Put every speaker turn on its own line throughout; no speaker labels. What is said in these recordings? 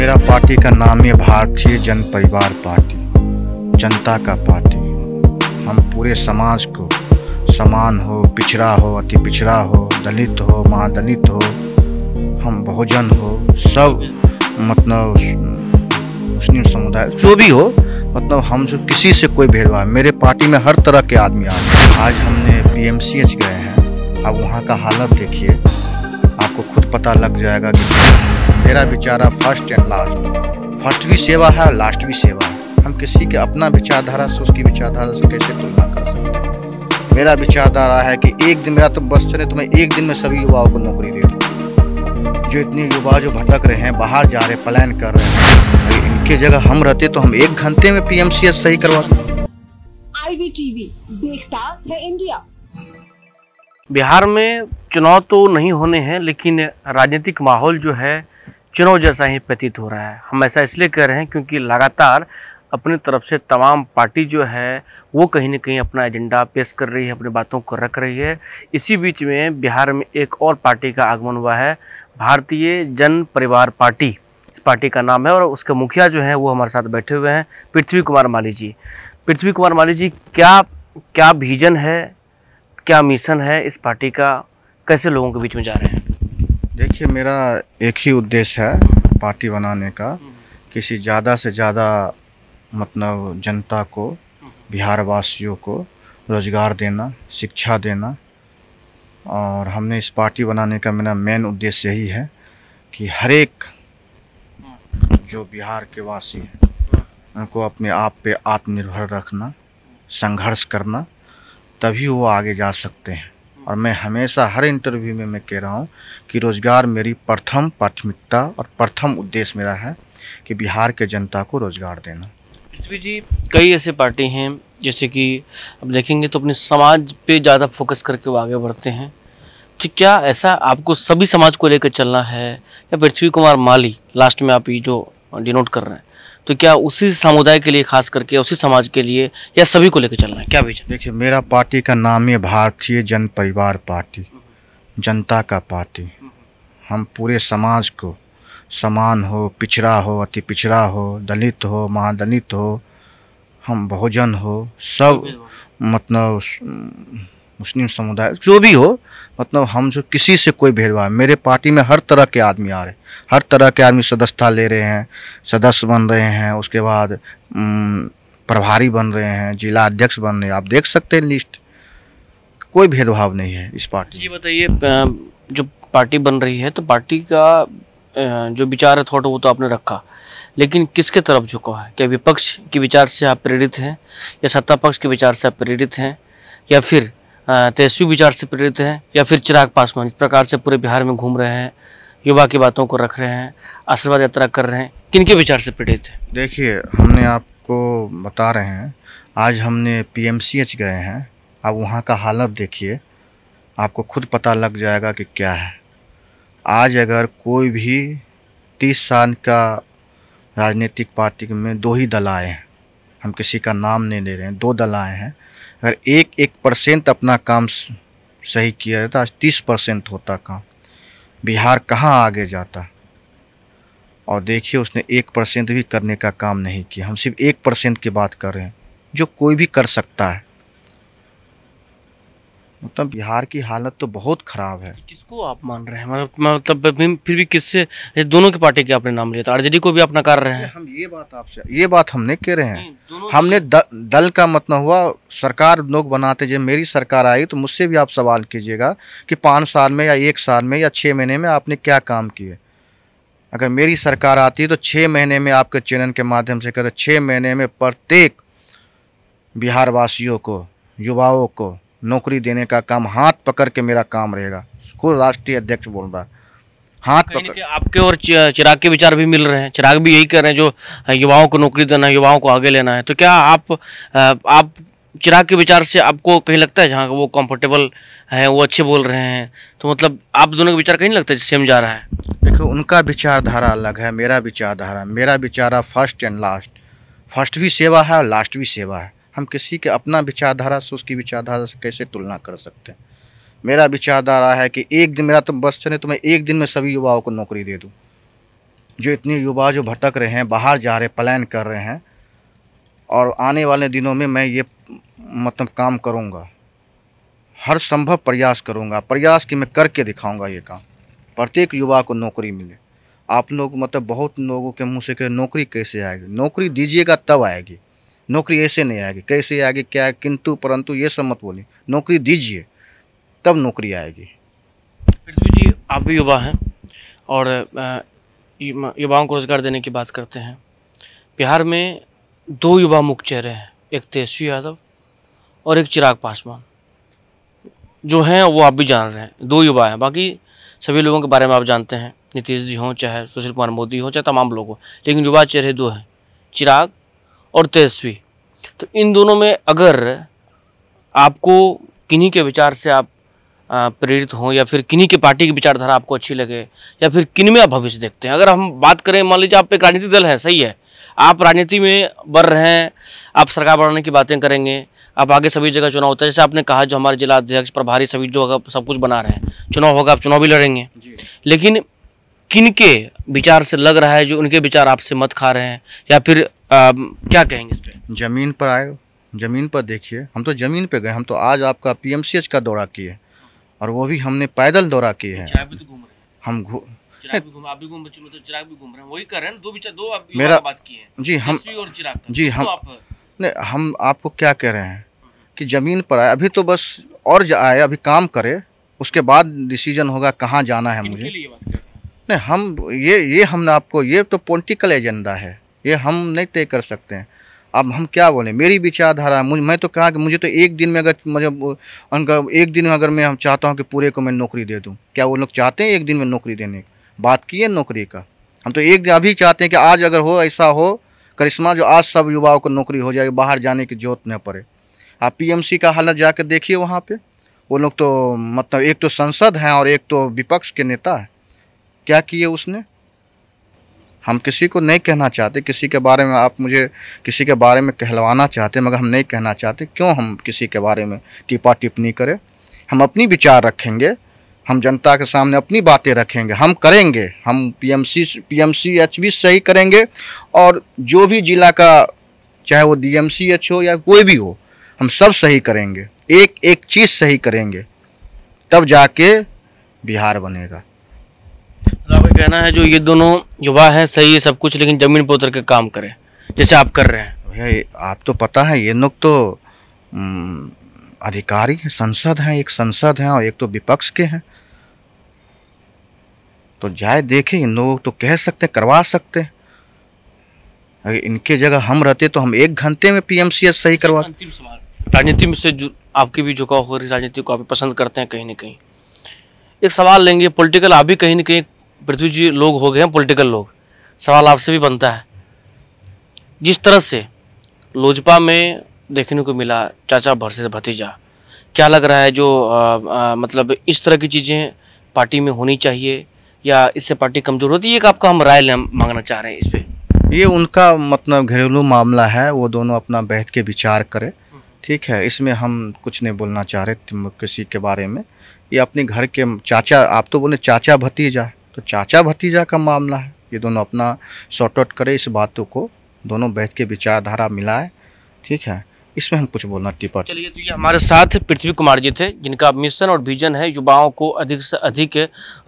मेरा पार्टी का नाम है भारतीय जन परिवार पार्टी। जनता का पार्टी। हम पूरे समाज को समान हो, पिछड़ा हो, अति पिछड़ा हो, दलित हो, महादलित हो, हम बहुजन हो, सब मतलब मुस्लिम समुदाय जो भी हो मतलब हम जो किसी से कोई भेदभाव मेरे पार्टी में हर तरह के आदमी आ गए आज हमने पीएमसीएच गए हैं। अब वहाँ का हालत देखिए। आपको खुद पता लग जाएगा कि मेरा विचारा फ़र्स्ट एंड लास्ट फ़र्स्ट भी सेवा है और लास्ट भी सेवा है। हम किसी के अपना विचारधारा से उसकी विचारधारा से कैसे तुलना कर सकते हैं? मेरा विचारधारा है कि एक दिन मेरा तो बस चले तो मैं एक दिन में सभी युवाओं को नौकरी दे दूँ। जो इतने युवा जो भटक रहे हैं बाहर जा रहे पलायन कर रहे हैं अगर इनके जगह हम रहते तो हम एक घंटे में पीएमसीएच सही करवा
आईवीटीवी देखता है इंडिया
बिहार में चुनाव तो नहीं होने हैं लेकिन राजनीतिक माहौल जो है चुनाव जैसा ही प्रतीत हो रहा है। हम ऐसा इसलिए कह रहे हैं क्योंकि लगातार अपनी तरफ़ से तमाम पार्टी जो है, वो कहीं ना कहीं अपना एजेंडा पेश कर रही है, अपनी बातों को रख रही है। इसी बीच में बिहार में एक और पार्टी का आगमन हुआ है, भारतीय जन परिवार पार्टी। इस पार्टी का नाम है और उसके मुखिया जो हैं, वो हमारे साथ बैठे हुए हैं, पृथ्वी कुमार माली जी। पृथ्वी कुमार माली जी, क्या क्या विजन है, क्या मिशन है इस पार्टी का? कैसे लोगों के बीच में जा रहे हैं?
देखिए, मेरा एक ही उद्देश्य है पार्टी बनाने का। किसी ज़्यादा से ज़्यादा मतलब जनता को बिहार वासियों को रोज़गार देना, शिक्षा देना और हमने इस पार्टी बनाने का मेरा मेन उद्देश्य यही है कि हर एक जो बिहार के वासी हैं, उनको अपने आप पे आत्मनिर्भर रखना, संघर्ष करना, तभी वो आगे जा सकते हैं। और मैं हमेशा हर इंटरव्यू में मैं कह रहा हूँ कि रोज़गार मेरी प्रथम प्राथमिकता और प्रथम उद्देश्य मेरा है कि बिहार के जनता को रोज़गार देना।
पृथ्वी जी, कई ऐसे पार्टी हैं, जैसे कि अब देखेंगे तो अपने समाज पे ज़्यादा फोकस करके वो आगे बढ़ते हैं। तो क्या ऐसा आपको सभी समाज को लेकर चलना है? या पृथ्वी कुमार माली लास्ट में आप ये जो डिनोट कर रहे हैं तो क्या उसी समुदाय के लिए, खास करके उसी समाज के लिए या सभी को लेकर चलना है? क्या विजन
देखिए, मेरा पार्टी का नाम है भारतीय जन परिवार पार्टी, जनता का पार्टी। हम पूरे समाज को समान हो, पिछड़ा हो, अति पिछड़ा हो, दलित हो, महादलित हो, हम बहुजन हो, सब मतलब मुस्लिम समुदाय, जो भी हो मतलब हम जो किसी से कोई भेदभाव मेरे पार्टी में हर तरह के आदमी आ रहे हैं। हर तरह के आदमी सदस्यता ले रहे हैं, सदस्य बन रहे हैं, उसके बाद प्रभारी बन रहे हैं, जिला अध्यक्ष बन रहे हैं। आप देख सकते हैं लिस्ट। कोई भेदभाव नहीं है इस पार्टी
जी बताइए जो पार्टी बन रही है तो पार्टी का जो विचार है थॉट वो तो आपने रखा। लेकिन किसके तरफ़ झुका है? क्या विपक्ष के विचार से आप प्रेरित हैं? या सत्ता पक्ष के विचार से आप प्रेरित हैं? या फिर तेजस्वी विचार से प्रेरित हैं या फिर चिराग पासवान इस प्रकार से पूरे बिहार में घूम रहे हैं, युवा की बातों को रख रहे हैं, आशीर्वाद यात्रा कर रहे हैं, किनके विचार से प्रेरित हैं?
देखिए, हमने आपको बता रहे हैं, आज हमने पीएमसीएच गए हैं, आप वहाँ का हालत देखिए, आपको खुद पता लग जाएगा कि क्या है। आज अगर कोई भी तीस साल का राजनीतिक पार्टी में दो ही दल आए हैं, हम किसी का नाम नहीं ले रहे हैं, दो दल आए हैं अगर एक एक परसेंट अपना काम सही किया जाता आज तीस परसेंट होता काम। बिहार कहाँ आगे जाता? और देखिए, उसने एक परसेंट भी करने का काम नहीं किया। हम सिर्फ़ एक परसेंट की बात कर रहे हैं, जो कोई भी कर सकता है। मतलब बिहार की हालत तो बहुत ख़राब है।
किसको आप मान रहे हैं? मतलब मतलब फिर भी किससे दोनों की पार्टी के आपने नाम लिया था। आरजेडी को भी आप नकार रहे हैं।
हम ये बात आपसे ये बात हम नहीं कह रहे हैं। हमने द, दल का मतलब हुआ सरकार लोग बनाते जब मेरी सरकार आई तो मुझसे भी आप सवाल कीजिएगा कि पाँच साल में या एक साल में या छः महीने में आपने क्या काम किए? अगर मेरी सरकार आती है तो छः महीने में आपके चैनल के माध्यम से कहते छः महीने में प्रत्येक बिहार वासियों को युवाओं को नौकरी देने का काम हाथ पकड़ के मेरा काम रहेगा। उसको राष्ट्रीय अध्यक्ष बोल रहा है। हाथ पकड़
आपके और चिराग के विचार भी मिल रहे हैं। चिराग भी यही कर रहे हैं जो युवाओं को नौकरी देना है युवाओं को आगे लेना है। तो क्या आप आप चिराग के विचार से आपको कहीं लगता है जहाँ वो कंफर्टेबल है वो अच्छे बोल रहे हैं? तो मतलब आप दोनों का विचार कहीं नहीं लगता है सेम जा रहा है?
देखो उनका विचारधारा अलग है मेरा विचारधारा। मेरा विचारा फ़र्स्ट एंड लास्ट फ़र्स्ट भी सेवा है और लास्ट भी सेवा है। हम किसी के अपना विचारधारा से उसकी विचारधारा से कैसे तुलना कर सकते हैं? मेरा विचारधारा है कि एक दिन मेरा तो बस चले तो मैं एक दिन में सभी युवाओं को नौकरी दे दूँ। जो इतने युवा जो भटक रहे हैं, बाहर जा रहे प्लान कर रहे हैं, और आने वाले दिनों में मैं ये मतलब काम करूँगा। हर संभव प्रयास करूँगा। प्रयास कि मैं करके दिखाऊँगा ये काम। प्रत्येक युवा को नौकरी मिले। आप लोग मतलब बहुत लोगों के मुँह से कहे, नौकरी कैसे आएगी? नौकरी दीजिएगा, तब आएगी। नौकरी ऐसे नहीं आएगी, कैसे आएगी, क्या, किंतु, परंतु ये सब मत बोलिए, नौकरी दीजिए, तब नौकरी आएगी।
पृथ्वी जी, आप भी युवा हैं और युवाओं को रोज़गार देने की बात करते हैं। बिहार में दो युवा मुख्य चेहरे हैं, एक तेजस्वी यादव और एक चिराग पासवान। जो हैं, वो आप भी जान रहे हैं, दो युवा हैं। बाकी सभी लोगों के बारे में आप जानते हैं, नीतीश जी हों, चाहे सुशील कुमार मोदी हों, चाहे तमाम लोग हों। लेकिन युवा चेहरे दो हैं, चिराग और तेजस्वी। तो इन दोनों में अगर आपको किन्हीं के विचार से आप प्रेरित हों या फिर किन्हीं के पार्टी की विचारधारा आपको अच्छी लगे या फिर किन में आप भविष्य देखते हैं। अगर हम बात करें मान लीजिए आप एक राजनीतिक दल हैं सही है। आप राजनीति में बढ़ रहे हैं आप सरकार बढ़ाने की बातें करेंगे आप आगे सभी जगह चुनाव होता है। जैसे आपने कहा जो हमारे जिला अध्यक्ष प्रभारी सभी जो सब कुछ बना रहे हैं चुनाव होगा आप चुनाव भी लड़ेंगे। लेकिन किन के विचार से लग रहा है जो उनके विचार आपसे मत खा रहे हैं या फिर आ, क्या कहेंगे इस पर
ज़मीन पर आए ज़मीन पर देखिए हम तो ज़मीन पे गए हम तो आज आपका पीएमसीएच का दौरा किए और वो भी हमने पैदल दौरा किए हैं।
तो घूम रहे हैं।
हम घू
घूम आप भी घूम बच्चों में तो चिराग भी घूम रहे वही कर रहे दो विचार दो आप युवा
मेरा-
की बात की
जी हम
और
जी, हम-
आप
नहीं हम आपको क्या कह रहे हैं कि ज़मीन पर आए अभी तो बस और आए अभी काम करे उसके बाद डिसीज़न होगा कहाँ जाना है मुझे। नहीं हम ये ये हमने आपको ये तो पॉलिटिकल एजेंडा है। ये हम नहीं तय कर सकते हैं। अब हम क्या बोलें? मेरी विचारधारा, मुझ, मैं तो कहा कि मुझे तो एक दिन में अगर मुझे, उनका, एक दिन अगर मैं, हम चाहता हूँ कि पूरे को मैं नौकरी दे दूँ। क्या वो लोग चाहते हैं एक दिन में नौकरी देने? की बात की है नौकरी का। हम तो एक दिन अभी चाहते हैं कि आज अगर हो, ऐसा हो, करिश्मा जो आज सब युवाओं को नौकरी हो जाए, बाहर जाने की ज़रूरत न पड़े। आप पीएमसी का हालत जाकर देखिए वहाँ पे। वो लोग तो मतलब एक तो संसद हैं और एक तो विपक्ष के नेता है। क्या किए उसने? हम किसी को नहीं कहना चाहते, किसी के बारे में आप मुझे, किसी के बारे में कहलवाना चाहते मगर हम नहीं कहना चाहते, क्यों हम किसी के बारे में टिपा टिप्पणी करें? हम अपनी विचार रखेंगे, हम जनता के सामने अपनी बातें रखेंगे, हम करेंगे, हम पीएमसी पीएमसी एच भी सही करेंगे, और जो भी जिला का, चाहे वो एच हो या कोई भी हो, हम सब सही करेंगे, एक एक चीज़ सही करेंगे, तब जाके बिहार बनेगा।
कहना है जो ये दोनों युवा हैं सही है सब कुछ लेकिन ज़मीन पर उतर के काम करें जैसे आप कर रहे हैं।
भैया आप तो पता है ये लोग तो अधिकारी हैं संसद हैं एक संसद हैं और एक तो विपक्ष के हैं। तो जाए देखें इन लोगों को तो कह सकते हैं करवा सकते हैं। अगर इनके जगह हम रहते तो हम एक घंटे में पीएमसीएस सही करवा
राजनीति में से जो आपकी भी झुकाव हो रही राजनीति को आप पसंद करते हैं कहीं ना कहीं। एक सवाल लेंगे पॉलिटिकल आप भी कहीं ना कहीं पृथ्वी जी लोग हो गए हैं पॉलिटिकल लोग। सवाल आपसे भी बनता है। जिस तरह से लोजपा में देखने को मिला चाचा भरसे भतीजा क्या लग रहा है जो आ, आ, मतलब इस तरह की चीज़ें पार्टी में होनी चाहिए या इससे पार्टी कमज़ोर होती है? एक आपका हम राय मांगना चाह रहे हैं इस पर
ये उनका मतलब घरेलू मामला है वो दोनों अपना बैठ के विचार करें। ठीक है इसमें हम कुछ नहीं बोलना चाह रहे तुम किसी के बारे में। ये अपने घर के चाचा आप तो बोले चाचा भतीजा। तो चाचा भतीजा का मामला है। ये दोनों अपना सॉर्ट आउट करें, इस बातों को दोनों बैठ के विचारधारा मिलाए, ठीक है? इसमें हम कुछ बोलना टिप्पा
चलिए तो ये हमारे साथ पृथ्वी कुमार जी थे, जिनका मिशन और विजन है युवाओं को अधिक से अधिक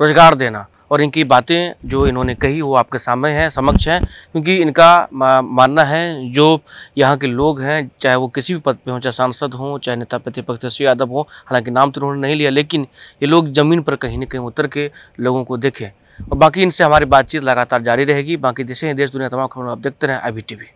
रोज़गार देना। और इनकी बातें जो इन्होंने कही, वो आपके सामने हैं, समक्ष हैं, क्योंकि इनका मानना है, जो यहाँ के लोग हैं, चाहे वो किसी भी पद पे हों, चाहे सांसद हों, चाहे नेता प्रतिपक्ष तेजस्वी यादव हों, हालाँकि नाम तो उन्होंने नहीं लिया, लेकिन ये लोग ज़मीन पर कहीं ना कहीं उतर के लोगों को देखें। और बाकी इनसे हमारी बातचीत लगातार जारी रहेगी। बाकी देशें देश दुनिया तमाम खबरों आप देखते रहें, आई